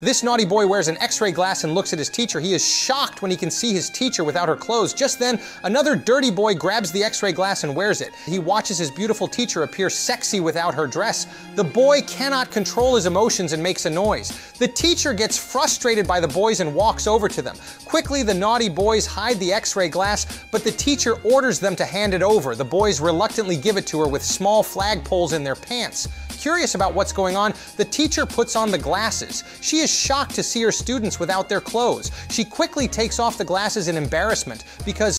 This naughty boy wears an x-ray glass and looks at his teacher. He is shocked when he can see his teacher without her clothes. Just then, another dirty boy grabs the x-ray glass and wears it. He watches his beautiful teacher appear sexy without her dress. The boy cannot control his emotions and makes a noise. The teacher gets frustrated by the boys and walks over to them. Quickly, the naughty boys hide the x-ray glass, but the teacher orders them to hand it over. The boys reluctantly give it to her with small flagpoles in their pants. Curious about what's going on, the teacher puts on the glasses. She is shocked to see her students without their clothes. She quickly takes off the glasses in embarrassment because